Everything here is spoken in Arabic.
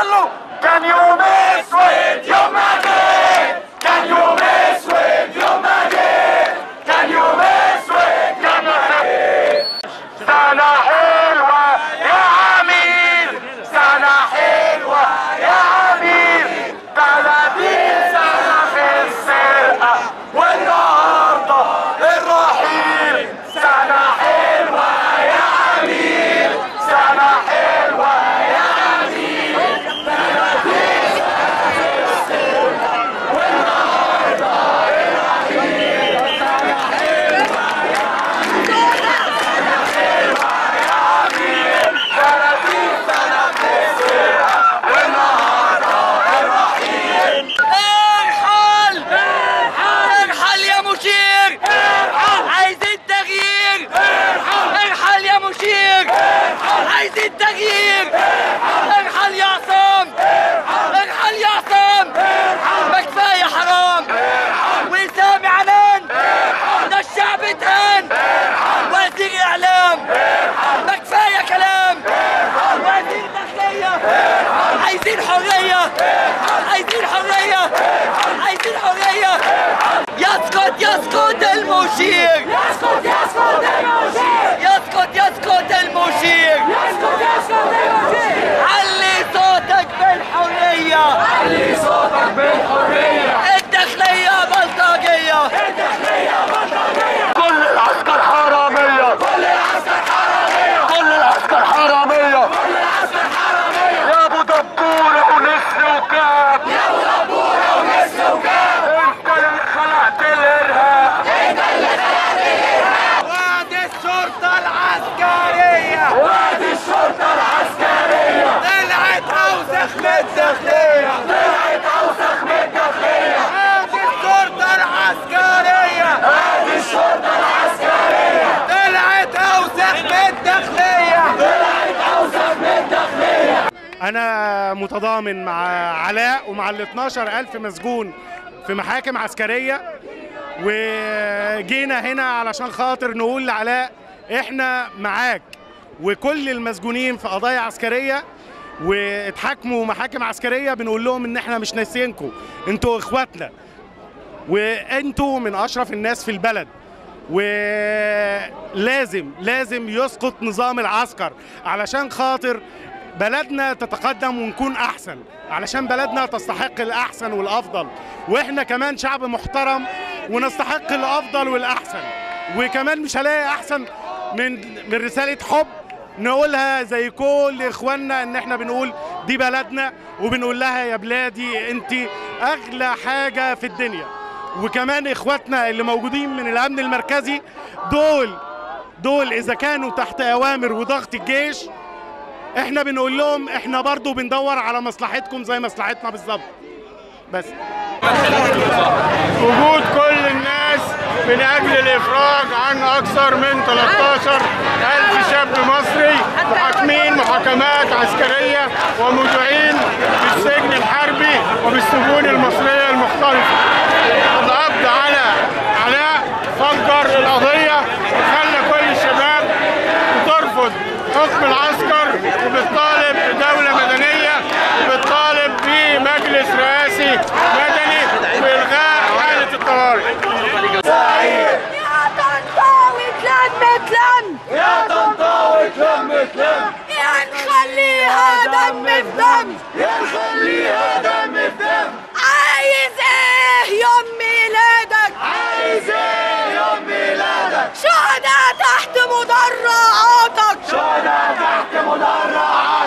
¡Hazlo! يسقط يسقط المشير يسقط يسقط المشير يسقط يسقط المشير يسقط يسقط المشير علي صوتك بالحريه علي صوتك بالحرية الداخليه بلطجيه الداخلية بلطجية كل العسكر حرامية كل العسكر حرامية كل العسكر حرامية كل العسكر حرامية يا ابو دبورة ونسر وكاب يا ابو دبورة ونسر وكاب انت اللي خلقت الارهاب وادي الشرطه العسكريه وادي الشرطة العسكرية طلعت طلعت من الداخلية العسكريه وادي الشرطة العسكرية طلعت من الداخليه طلعت من الداخلية أنا متضامن مع علاء ومع ال 12000 مسجون في محاكم عسكرية وجينا هنا علشان خاطر نقول لعلاء إحنا معاك وكل المسجونين في قضايا عسكرية واتحاكموا محاكم عسكرية بنقول لهم إن إحنا مش ناسيينكم. إنتوا إخواتنا. وإنتوا من أشرف الناس في البلد. ولازم لازم يسقط نظام العسكر علشان خاطر بلدنا تتقدم ونكون أحسن. علشان بلدنا تستحق الأحسن والأفضل. وإحنا كمان شعب محترم ونستحق الأفضل والأحسن. وكمان مش هلاقي أحسن من من رسالة حب نقولها زي كل إخواننا إن إحنا بنقول دي بلدنا وبنقول لها يا بلادي انت أغلى حاجة في الدنيا. وكمان إخواتنا اللي موجودين من الأمن المركزي دول دول إذا كانوا تحت أوامر وضغط الجيش إحنا بنقول لهم إحنا برضو بندور على مصلحتكم زي مصلحتنا بالظبط. بس. وجود كل من أجل الإفراج عن أكثر من 13 ألف شاب مصري محاكمين محاكمات عسكرية وموضوعين في السجن الحربي وبالسجون المصرية المختلطه القبض على علاء فجر القضية وخلى كل الشباب بترفض حكم العسكر وبتطالب في دم يا نخليها دم في دم عايز إيه يوم ميلادك؟ عايز إيه يوم ميلادك؟ شهداء تحت مدرعاتك. شهداء تحت مدرعاتك.